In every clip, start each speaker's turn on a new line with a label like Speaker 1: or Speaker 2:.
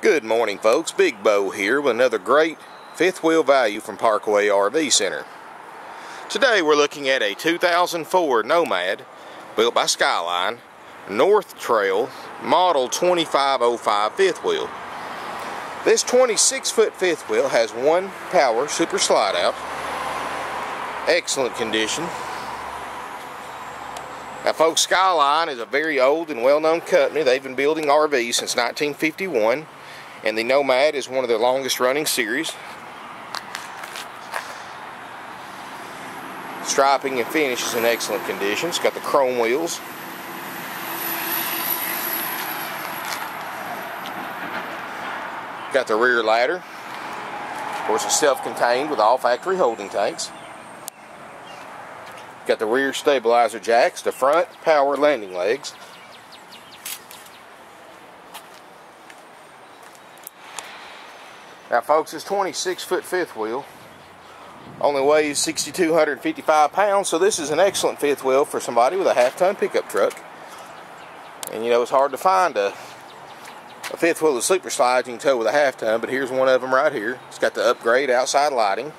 Speaker 1: Good morning, folks. Big Bo here with another great fifth wheel value from Parkway RV Center. Today we're looking at a 2004 Nomad built by Skyline North Trail model 2505 fifth wheel. This 26 foot fifth wheel has one power super slide out. Excellent condition. Now folks, Skyline is a very old and well-known company. They've been building RVs since 1951 and the Nomad is one of their longest running series. Striping and finish is in excellent condition. It's got the chrome wheels. Got the rear ladder. Of course, it's self-contained with all factory holding tanks. Got the rear stabilizer jacks, the front power landing legs, Now folks, this 26 foot fifth wheel only weighs 6,255 pounds, so this is an excellent fifth wheel for somebody with a half ton pickup truck. And you know, it's hard to find a, a fifth wheel of sleeper slides you can tow with a half ton, but here's one of them right here. It's got the upgrade outside lighting.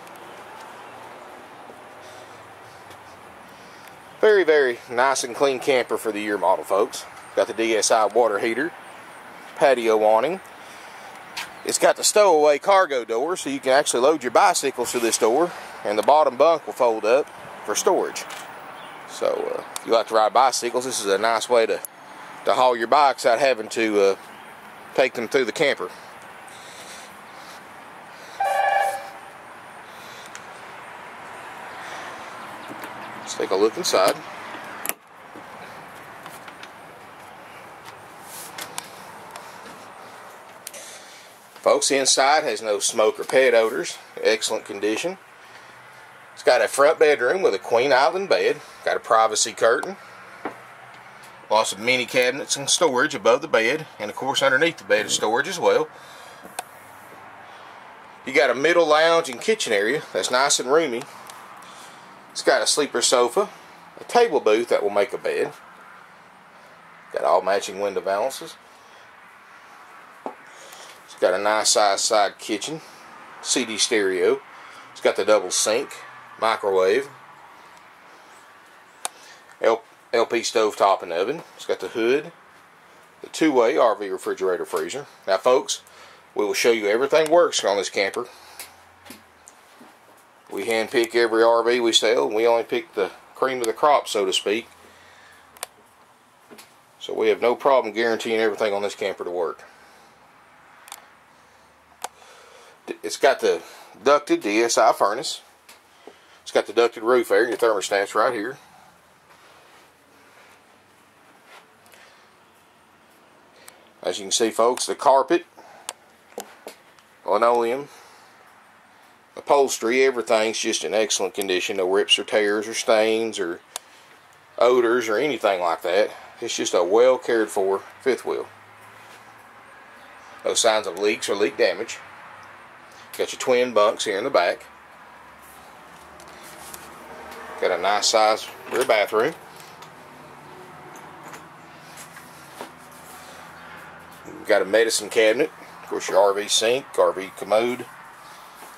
Speaker 1: Very, very nice and clean camper for the year model, folks. Got the DSI water heater, patio awning, it's got the stowaway cargo door, so you can actually load your bicycles to this door, and the bottom bunk will fold up for storage. So uh, if you like to ride bicycles, this is a nice way to, to haul your bikes without having to uh, take them through the camper. Take a look inside. Folks, the inside has no smoke or pet odors. Excellent condition. It's got a front bedroom with a queen island bed. Got a privacy curtain. Lots of mini cabinets and storage above the bed. And of course underneath the bed is storage as well. You got a middle lounge and kitchen area that's nice and roomy. It's got a sleeper sofa, a table booth that will make a bed. Got all matching window balances. It's got a nice size side kitchen, CD stereo. It's got the double sink, microwave, LP stove top and oven. It's got the hood, the two-way RV refrigerator freezer. Now folks, we will show you everything works on this camper. We hand pick every RV we sell and we only pick the cream of the crop so to speak. So we have no problem guaranteeing everything on this camper to work. it's got the ducted DSI furnace. It's got the ducted roof air. Your thermostat's right here. As you can see, folks, the carpet, linoleum, upholstery, everything's just in excellent condition. No rips or tears or stains or odors or anything like that. It's just a well cared for fifth wheel. No signs of leaks or leak damage. Got your twin bunks here in the back. Got a nice size rear bathroom. Got a medicine cabinet. Of course, your RV sink, RV commode.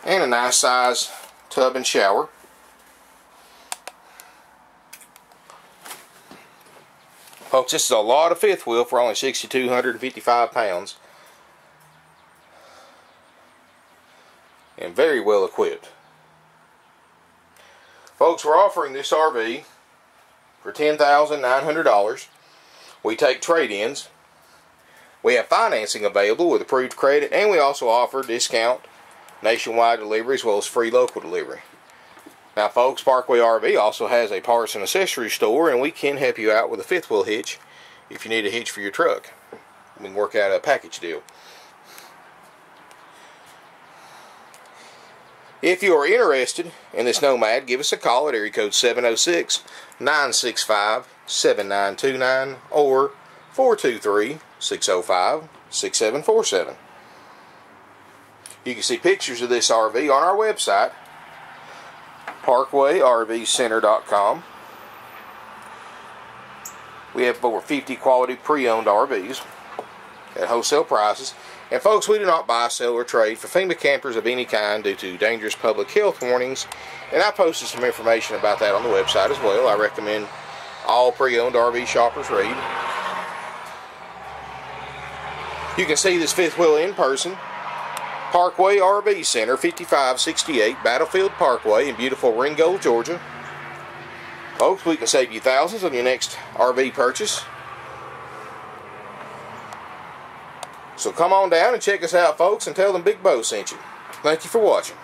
Speaker 1: And a nice size tub and shower. Folks, this is a lot of fifth wheel for only 6,255 pounds. and very well equipped. Folks, we're offering this RV for $10,900. We take trade-ins. We have financing available with approved credit, and we also offer discount nationwide delivery as well as free local delivery. Now, folks, Parkway RV also has a parts and accessory store, and we can help you out with a fifth wheel hitch if you need a hitch for your truck. We can work out a package deal. If you are interested in this Nomad, give us a call at area code 706 965 7929 or 423 605 6747. You can see pictures of this RV on our website, parkwayrvcenter.com. We have over 50 quality pre owned RVs at wholesale prices And folks, we do not buy, sell, or trade for FEMA campers of any kind due to dangerous public health warnings. And I posted some information about that on the website as well. I recommend all pre-owned RV shoppers read. You can see this fifth wheel in person. Parkway RV Center, 5568 Battlefield Parkway in beautiful Ringgold, Georgia. Folks, we can save you thousands on your next RV purchase. So come on down and check us out, folks, and tell them Big Bo sent you. Thank you for watching.